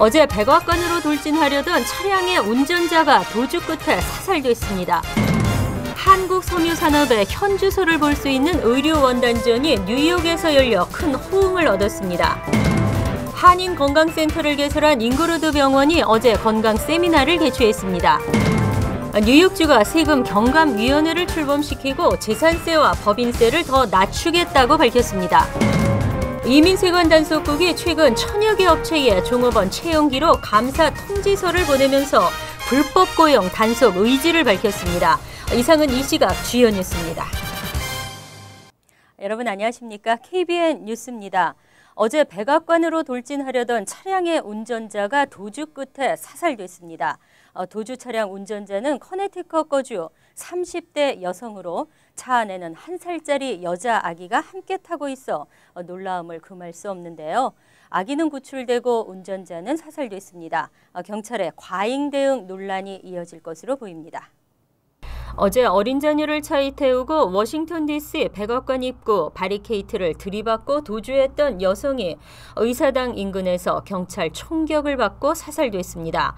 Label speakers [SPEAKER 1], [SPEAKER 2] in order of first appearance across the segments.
[SPEAKER 1] 어제 백악관으로 돌진하려던 차량의 운전자가 도주 끝에 사살됐습니다. 한국 섬유 산업의 현 주소를 볼 수 있는 의류 원단전이 뉴욕에서 열려 큰 호응을 얻었습니다. 한인 건강센터를 개설한 잉그루드 병원이 어제 건강 세미나를 개최했습니다. 뉴욕주가 세금 경감위원회를 출범시키고 재산세와 법인세를 더 낮추겠다고 밝혔습니다. 이민세관 단속국이 최근 천여 개 업체에 종업원 채용기로 감사 통지서를 보내면서 불법 고용 단속 의지를 밝혔습니다. 이상은 이 시각 주요 뉴스입니다. 여러분 안녕하십니까? KBN 뉴스입니다. 어제 백악관으로 돌진하려던 차량의 운전자가 도주 끝에 사살됐습니다. 어, 도주 차량 운전자는 커네티컷 거주 30대 여성으로 차 안에는 한 살짜리 여자 아기가 함께 타고 있어 어, 놀라움을 금할 수 없는데요. 아기는 구출되고 운전자는 사살됐습니다. 어, 경찰의 과잉 대응 논란이 이어질 것으로 보입니다. 어제 어린 자녀를 차에 태우고 워싱턴 DC 백악관 입구 바리케이트를 들이받고 도주했던 여성이 의사당 인근에서 경찰 총격을 받고 사살됐습니다.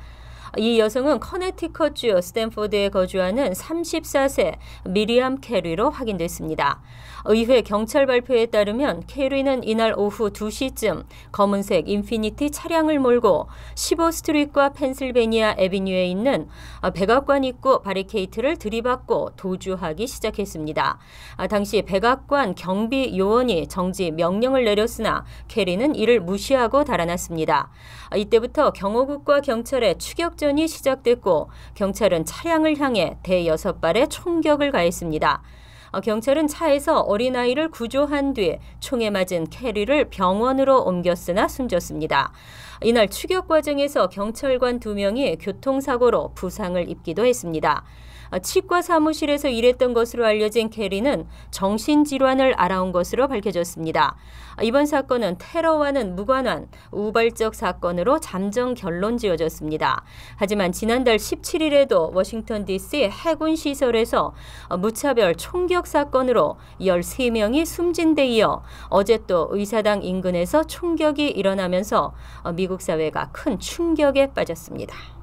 [SPEAKER 1] 이 여성은 커네티컷주 스탠포드에 거주하는 34세 미리암 캐리로 확인됐습니다. 의회 경찰 발표에 따르면 캐리는 이날 오후 2시쯤 검은색 인피니티 차량을 몰고 15스트리트와 펜실베니아 에비뉴에 있는 백악관 입구 바리케이트를 들이받고 도주하기 시작했습니다. 당시 백악관 경비 요원이 정지 명령을 내렸으나 캐리는 이를 무시하고 달아났습니다. 이때부터 경호국과 경찰의 추격 전이 시작됐고 경찰은 차량을 향해 대여섯 발의 총격을 가했습니다. 어, 경찰은 차에서 어린아이를 구조한 뒤 총에 맞은 캐리를 병원으로 옮겼으나 숨졌습니다. 이날 추격 과정에서 경찰관 두 명이 교통사고로 부상을 입기도 했습니다. 아, 치과 사무실에서 일했던 것으로 알려진 캐리는 정신질환을 알아온 것으로 밝혀졌습니다. 아, 이번 사건은 테러와는 무관한 우발적 사건으로 잠정 결론 지어졌습니다. 하지만 지난달 17일에도 워싱턴 DC 해군 시설에서 무차별 총격 사건으로 13명이 숨진 데 이어 어제 또 의사당 인근에서 총격이 일어나면서 미국 사회가 큰 충격에 빠졌습니다.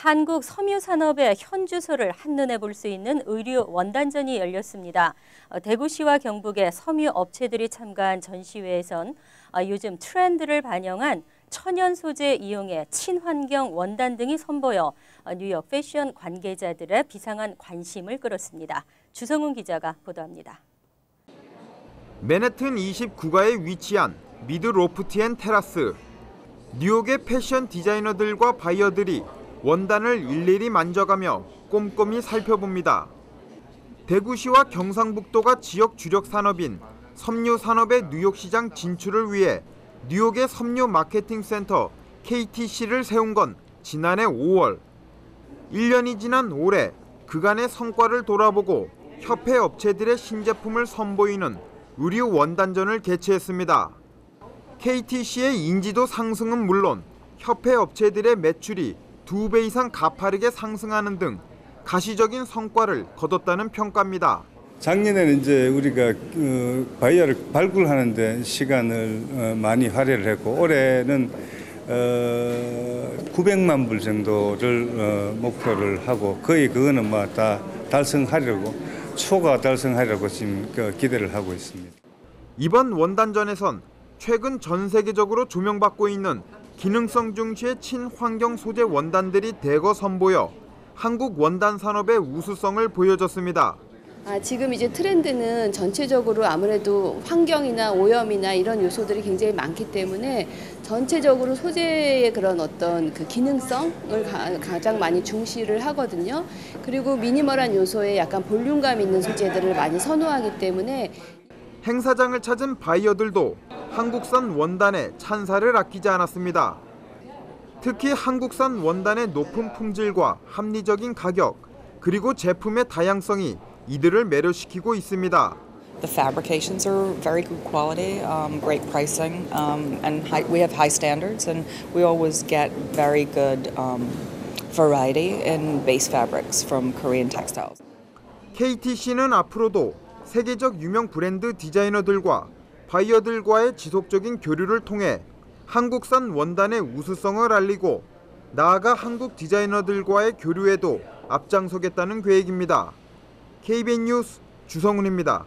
[SPEAKER 1] 한국 섬유 산업의 현 주소를 한눈에 볼 수 있는 의류 원단전이 열렸습니다. 어, 대구시와 경북의 섬유 업체들이 참가한 전시회에선 어, 요즘 트렌드를 반영한 천연 소재 이용의 친환경 원단 등이 선보여 어, 뉴욕 패션 관계자들의 비상한 관심을 끌었습니다. 주성훈 기자가 보도합니다.
[SPEAKER 2] 맨해튼 29가에 위치한 미드 로프트 앤 테라스. 뉴욕의 패션 디자이너들과 바이어들이 원단을 일일이 만져가며 꼼꼼히 살펴봅니다. 대구시와 경상북도가 지역 주력 산업인 섬유 산업의 뉴욕 시장 진출을 위해 뉴욕의 섬유 마케팅 센터 KTC를 세운 건 지난해 5월. 1년이 지난 올해 그간의 성과를 돌아보고 협회 업체들의 신제품을 선보이는 의류 원단전을 개최했습니다. KTC의 인지도 상승은 물론 협회 업체들의 매출이 두 배 이상 가파르게 상승하는 등 가시적인 성과를 거뒀다는 평가입니다.
[SPEAKER 3] 작년에는 이제 우리가 어, 바이어를 발굴하는데 시간을 어, 많이 할애를 했고 올해는 900만 어, 불 정도를 목표를 하고 거의 그거는 뭐 다 달성하려고 초과 달성하려고 지금 그 기대를 하고 있습니다.
[SPEAKER 2] 이번 원단전에선 최근 전 세계적으로 조명받고 있는 기능성 중시의 친환경 소재 원단들이 대거 선보여 한국 원단 산업의 우수성을 보여줬습니다.
[SPEAKER 4] 아, 지금 이제 트렌드는 전체적으로 아무래도 환경이나 오염이나 이런 요소들이 굉장히 많기 때문에 전체적으로 소재의 그런 어떤 그 기능성을 가, 장 많이 중시를 하거든요. 그리고 미니멀한 요소에 약간 볼륨감 있는 소재들을 많이 선호하기 때문에
[SPEAKER 2] 행사장을 찾은 바이어들도 한국산 원단에 찬사를 아끼지 않았습니다. 특히 한국산 원단의 높은 품질과 합리적인 가격, 그리고 제품의 다양성이 이들을 매료시키고 있습니다.
[SPEAKER 5] The fabrications are very good quality, um, great pricing, um, and high, we have high standards, and we always get very good um, variety in base fabrics from Korean textiles.
[SPEAKER 2] KTC는 앞으로도 세계적 유명 브랜드 디자이너들과 바이어들과의 지속적인 교류를 통해 한국산 원단의 우수성을 알리고 나아가 한국 디자이너들과의 교류에도 앞장서겠다는 계획입니다. KBN 뉴스 주성훈입니다.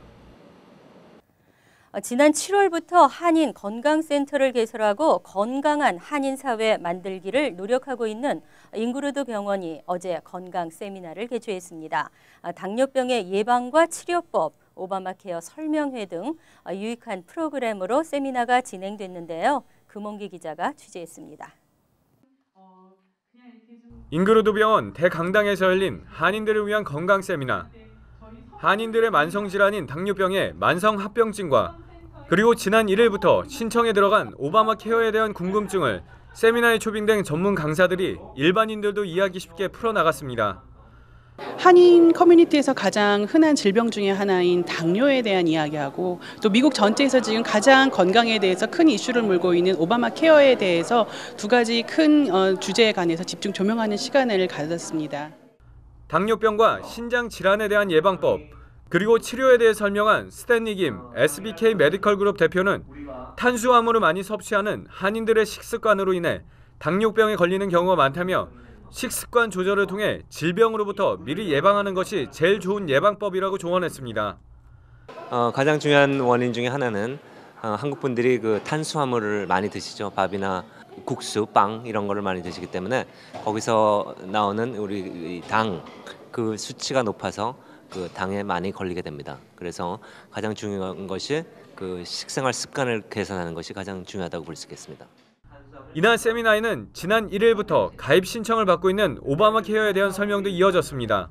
[SPEAKER 1] 어, 지난 7월부터 한인 건강센터를 개설하고 건강한 한인 사회 만들기를 노력하고 있는 잉그루드 병원이 어제 건강 세미나를 개최했습니다. 아, 당뇨병의 예방과 치료법, 오바마 케어 설명회 등 어, 유익한 프로그램으로 세미나가 진행됐는데요. 금홍기 기자가 취재했습니다.
[SPEAKER 6] 잉그루드 병원 대강당에서 열린 한인들을 위한 건강 세미나. 한인들의 만성 질환인 당뇨병의 만성 합병증과 그리고 지난 1일부터 신청에 들어간 오바마 케어에 대한 궁금증을 세미나에 초빙된 전문 강사들이 일반인들도 이해하기 쉽게 풀어나갔습니다.
[SPEAKER 7] 한인 커뮤니티에서 가장 흔한 질병 중에 하나인 당뇨에 대한 이야기하고 또 미국 전체에서 지금 가장 건강에 대해서 큰 이슈를 물고 있는 오바마 케어에 대해서 두 가지 큰 어, 주제에 관해서 집중 조명하는 시간을 가졌습니다.
[SPEAKER 6] 당뇨병과 신장 질환에 대한 예방법 그리고 치료에 대해 설명한 스탠리 김 SBK 메디컬 그룹 대표는 탄수화물을 많이 섭취하는 한인들의 식습관으로 인해 당뇨병에 걸리는 경우가 많다며 식습관 조절을 통해 질병으로부터 미리 예방하는 것이 제일 좋은 예방법이라고 조언했습니다.
[SPEAKER 8] 어, 가장 중요한 원인 중에 하나는 어, 한국 분들이 그 탄수화물을 많이 드시죠. 밥이나 국수, 빵 이런 거를 많이 드시기 때문에 거기서 나오는 우리 당 그 수치가 높아서 그 당에 많이 걸리게 됩니다. 그래서 가장 중요한 것이 그 식생활 습관을 개선하는 것이 가장 중요하다고 볼 수 있겠습니다.
[SPEAKER 6] 이날 세미나에는 지난 1일부터 가입 신청을 받고 있는 오바마 케어에 대한 설명도 이어졌습니다.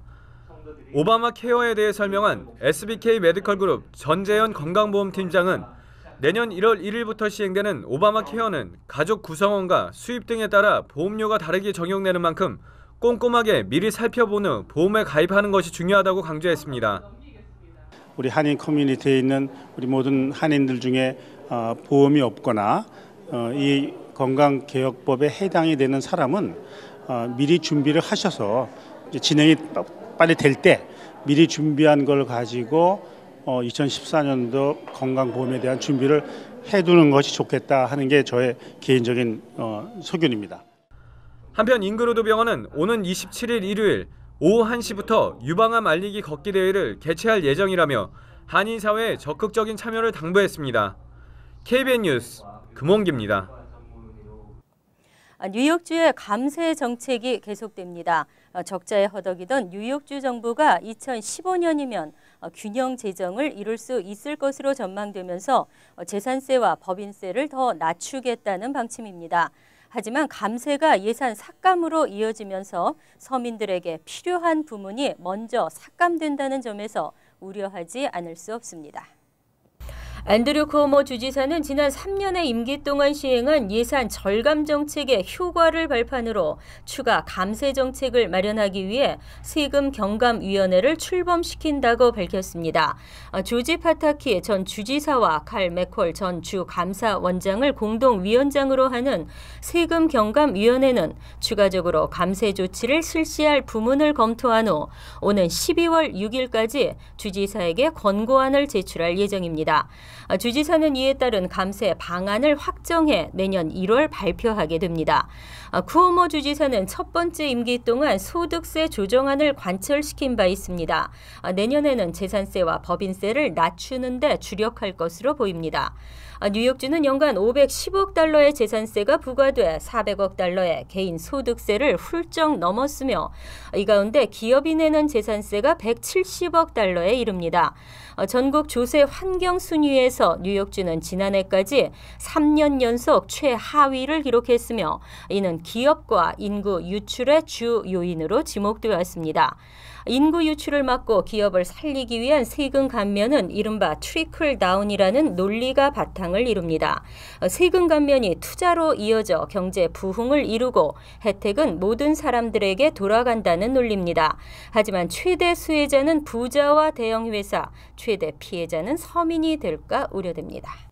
[SPEAKER 6] 오바마 케어에 대해 설명한 SBK 메디컬 그룹 전재현 건강보험팀장은 내년 1월 1일부터 시행되는 오바마 케어는 가족 구성원과 수입 등에 따라 보험료가 다르게 적용되는 만큼 꼼꼼하게 미리 살펴본 후 보험에 가입하는 것이 중요하다고 강조했습니다.
[SPEAKER 9] 우리 한인 커뮤니티에 있는 우리 모든 한인들 중에 어, 보험이 없거나 어, 이 건강개혁법에 해당이 되는 사람은 어, 미리 준비를 하셔서 진행이 빨리 될 때 미리 준비한 걸 가지고 2014년도 건강보험에 대한 준비를 해두는 것이 좋겠다 하는 게 저의 개인적인 소견입니다.
[SPEAKER 6] 한편 잉그루드 병원은 오는 27일 일요일 오후 1시부터 유방암 알리기 걷기 대회를 개최할 예정이라며 한인 사회에 적극적인 참여를 당부했습니다. KBN 뉴스 금홍기입니다.
[SPEAKER 1] 아, 뉴욕주의 감세 정책이 계속됩니다. 어, 적자에 허덕이던 뉴욕주 정부가 2015년이면 어, 균형 재정을 이룰 수 있을 것으로 전망되면서 어, 재산세와 법인세를 더 낮추겠다는 방침입니다. 하지만 감세가 예산 삭감으로 이어지면서 서민들에게 필요한 부문이 먼저 삭감된다는 점에서 우려하지 않을 수 없습니다. 앤드류 코모 주지사는 지난 3년의 임기 동안 시행한 예산 절감 정책의 효과를 발판으로 추가 감세 정책을 마련하기 위해 세금 경감위원회를 출범시킨다고 밝혔습니다. 아, 조지 파타키 전 주지사와 칼 맥콜 전 주 감사원장을 공동위원장으로 하는 세금 경감위원회는 추가적으로 감세 조치를 실시할 부문을 검토한 후 오는 12월 6일까지 주지사에게 권고안을 제출할 예정입니다. 아, 주지사는 이에 따른 감세 방안을 확정해 내년 1월 발표하게 됩니다. 아, 쿠오모 주지사는 첫 번째 임기 동안 소득세 조정안을 관철시킨 바 있습니다. 아, 내년에는 재산세와 법인세를 낮추는 데 주력할 것으로 보입니다. 아, 뉴욕주는 연간 510억 달러의 재산세가 부과돼 400억 달러의 개인 소득세를 훌쩍 넘었으며 이 가운데 기업이 내는 재산세가 170억 달러에 이릅니다. 어, 전국 조세 환경 순위에서 뉴욕주는 지난해까지 3년 연속 최하위를 기록했으며 이는 기업과 인구 유출의 주 요인으로 지목되어 왔습니다. 인구 유출을 막고 기업을 살리기 위한 세금 감면은 이른바 trickle down이라는 논리가 바탕을 이룹니다. 세금 감면이 투자로 이어져 경제 부흥을 이루고 혜택은 모든 사람들에게 돌아간다는 논리입니다. 하지만 최대 수혜자는 부자와 대형 회사, 최대 피해자는 서민이 될까 우려됩니다.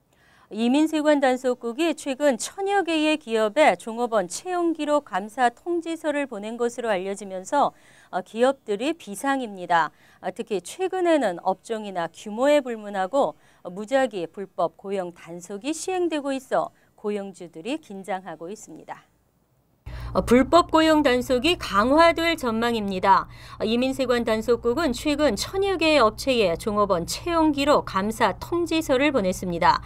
[SPEAKER 1] 이민세관 단속국이 최근 천여 개의 기업에 종업원 채용 기록 감사 통지서를 보낸 것으로 알려지면서 어, 기업들이 비상입니다. 어, 특히 최근에는 업종이나 규모에 불문하고 무작위 불법 고용 단속이 시행되고 있어 고용주들이 긴장하고 있습니다. 어, 불법 고용 단속이 강화될 전망입니다. 어, 이민세관 단속국은 최근 천여 개의 업체에 종업원 채용 기록 감사 통지서를 보냈습니다.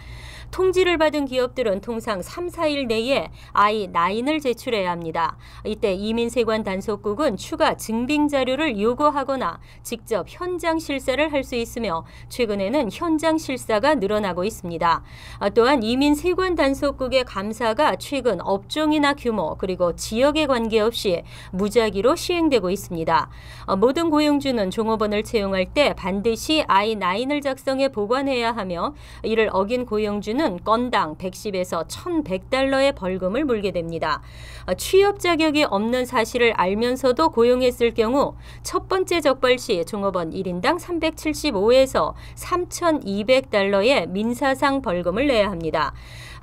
[SPEAKER 1] 통지를 받은 기업들은 통상 3, 4일 내에 I-9을 제출해야 합니다. 이때 이민세관 단속국은 추가 증빙 자료를 요구하거나 직접 현장 실사를 할 수 있으며 최근에는 현장 실사가 늘어나고 있습니다. 아, 또한 이민세관 단속국의 감사가 최근 업종이나 규모 그리고 지역에 관계없이 무작위로 시행되고 있습니다. 아, 모든 고용주는 종업원을 채용할 때 반드시 I-9을 작성해 보관해야 하며 이를 어긴 고용주는 경우는 건당 110에서 1,100달러의 벌금을 물게 됩니다. 아, 취업 자격이 없는 사실을 알면서도 고용했을 경우 첫 번째 적발 시 종업원 1인당 375에서 3,200달러의 민사상 벌금을 내야 합니다.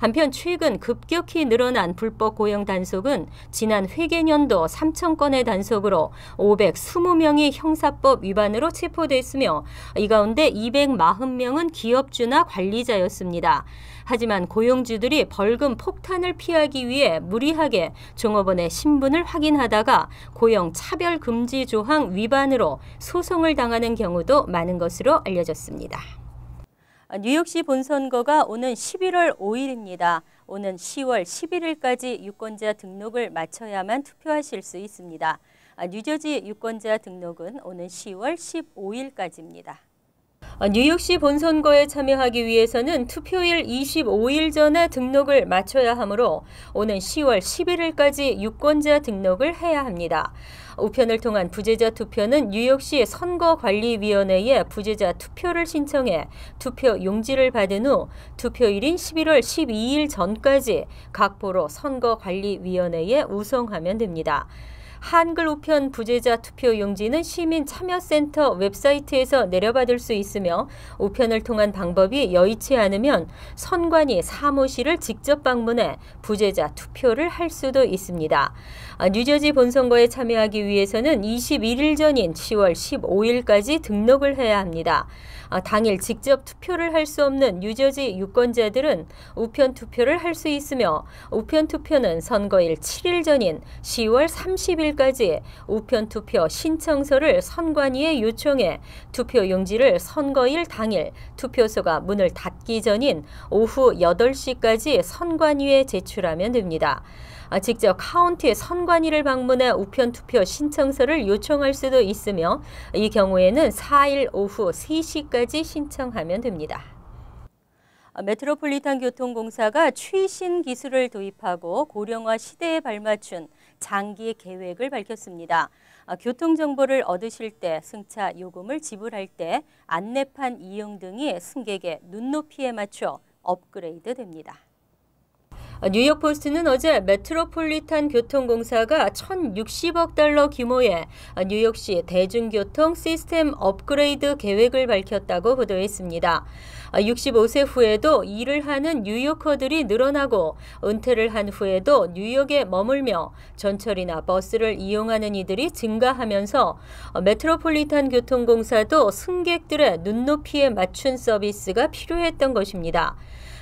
[SPEAKER 1] 한편 최근 급격히 늘어난 불법 고용 단속은 지난 회계년도 3천 건의 단속으로 520명이 형사법 위반으로 체포됐으며 이 가운데 240명은 기업주나 관리자였습니다. 하지만 고용주들이 벌금 폭탄을 피하기 위해 무리하게 종업원의 신분을 확인하다가 고용 차별 금지 조항 위반으로 소송을 당하는 경우도 많은 것으로 알려졌습니다. 아, 뉴욕시 본선거가 오는 11월 5일입니다. 오는 10월 11일까지 유권자 등록을 마쳐야만 투표하실 수 있습니다. 아, 뉴저지 유권자 등록은 오는 10월 15일까지입니다. 아, 뉴욕시 본선거에 참여하기 위해서는 투표일 25일 전에 등록을 마쳐야 하므로 오는 10월 11일까지 유권자 등록을 해야 합니다. 우편을 통한 부재자 투표는 뉴욕시 선거관리위원회에 부재자 투표를 신청해 투표 용지를 받은 후 투표일인 11월 12일 전까지 각보로 선거관리위원회에 우송하면 됩니다. 한글 우편 부재자 투표 용지는 시민 참여센터 웹사이트에서 내려받을 수 있으며 우편을 통한 방법이 여의치 않으면 선관위 사무실을 직접 방문해 부재자 투표를 할 수도 있습니다. 아, 뉴저지 본선거에 참여하기 위해서는 21일 전인 10월 15일까지 등록을 해야 합니다. 아, 당일 직접 투표를 할 수 없는 뉴저지 유권자들은 우편 투표를 할 수 있으며 우편 투표는 선거일 7일 전인 10월 30일까지 우편 투표 신청서를 선관위에 요청해 투표 용지를 선거일 당일 투표소가 문을 닫기 전인 오후 8시까지 선관위에 제출하면 됩니다. 아, 직접 카운티 선관위를 방문해 우편 투표 신청서를 요청할 수도 있으며 이 경우에는 4일 오후 3시까지 신청하면 됩니다. 아, 메트로폴리탄 교통공사가 최신 기술을 도입하고 고령화 시대에 발맞춘 장기 계획을 밝혔습니다. 아, 교통 정보를 얻으실 때 승차 요금을 지불할 때 안내판 이용 등이 승객의 눈높이에 맞춰 업그레이드 됩니다. 뉴욕 포스트는 어제 메트로폴리탄 교통공사가 1,060억 달러 규모의 뉴욕시 대중교통 시스템 업그레이드 계획을 밝혔다고 보도했습니다. 65세 후에도 일을 하는 뉴요커들이 늘어나고 은퇴를 한 후에도 뉴욕에 머물며 전철이나 버스를 이용하는 이들이 증가하면서 메트로폴리탄 교통공사도 승객들의 눈높이에 맞춘 서비스가 필요했던 것입니다.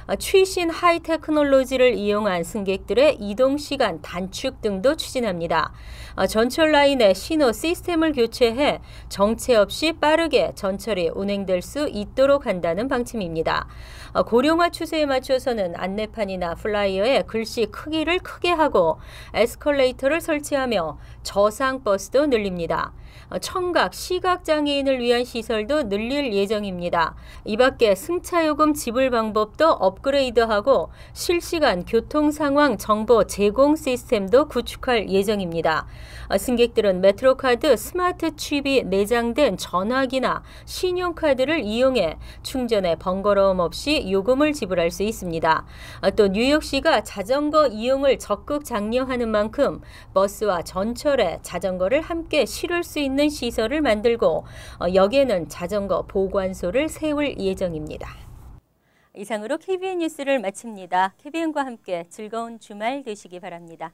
[SPEAKER 1] 아, 최신 하이 테크놀로지를 이용한 승객들의 이동 시간 단축 등도 추진합니다. 아, 전철 라인의 신호 시스템을 교체해 정체 없이 빠르게 전철이 운행될 수 있도록 한다는 방침입니다. 아, 고령화 추세에 맞춰서는 안내판이나 flyer에 글씨 크기를 크게 하고 에스컬레이터를 설치하며 저상 버스도 늘립니다. 어, 청각, 시각장애인을 위한 시설도 늘릴 예정입니다. 이 밖에 승차요금 지불 방법도 업그레이드하고 실시간 교통 상황 정보 제공 시스템도 구축할 예정입니다. 어, 승객들은 메트로카드 스마트 칩이 내장된 전화기나 신용카드를 이용해 충전에 번거로움 없이 요금을 지불할 수 있습니다. 어, 또 뉴욕시가 자전거 이용을 적극 장려하는 만큼 버스와 전철에 자전거를 함께 실을 수 있는 있는 시설을 만들고 어, 여기에는 자전거 보관소를 세울 예정입니다. 이상으로 KBN 뉴스를 마칩니다. KBN과 함께 즐거운 주말 되시기 바랍니다.